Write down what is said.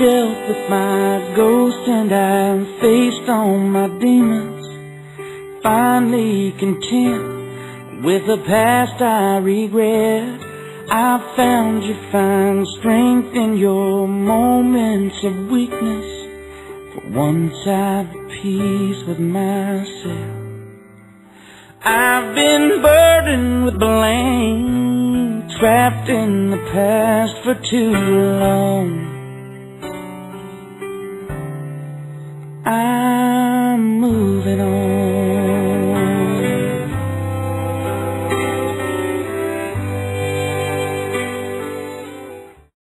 with my ghost and I faced all my demons. Finally content with the past I regret. I found you find strength in your moments of weakness. For once I've peace with myself. I've been burdened with blame, trapped in the past for too long. I